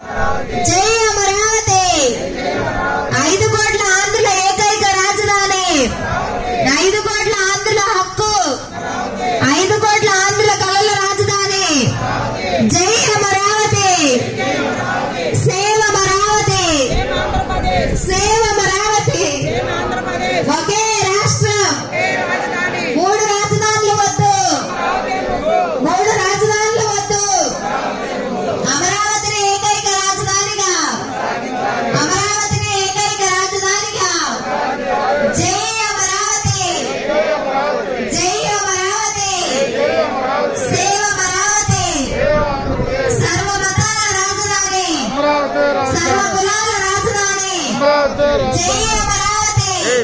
జై అమరావతి. ఐదు కోట్ల ఆంధ్రుల ఏకైక రాజధాని. ఐదు కోట్ల ఆంధ్రుల హక్కు. ఐదు కోట్ల ఆంధ్రుల కళల రాజధాని. జై అమరావతి. సేవ అమరావతి. సేవ రాజధాని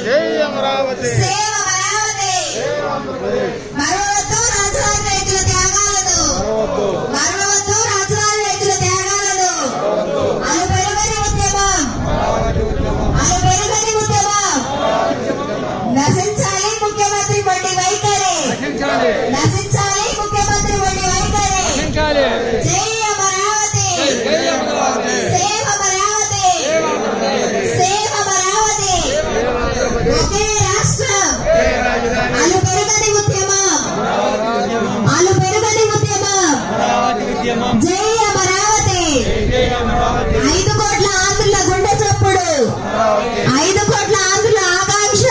జై సేవ అమరావతి మరవద్దు రాజధాని రైతుల త్యాగాలను మరవద్దు రాజధాని రైతుల త్యాగాలను అలు పెరుగని ఉద్యమం అలు పెరుగని ఉద్యమం నశించాలి ముఖ్యమంత్రి వంటి వైఖరి నశించాలి జై అమరావతి. ఐదు కోట్ల ఆంధ్రుల గుండె చప్పుడు. ఐదు కోట్ల ఆంధ్రుల ఆకాంక్ష.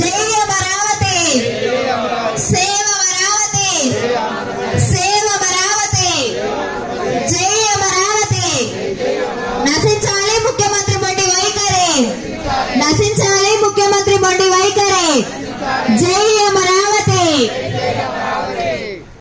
జై అమరావతి. సేవ అమరావతి. సేవ అమరావతి. జై అమరావతి. నశించాలి ముఖ్యమంత్రి బండి వైఖరి. నశించాలి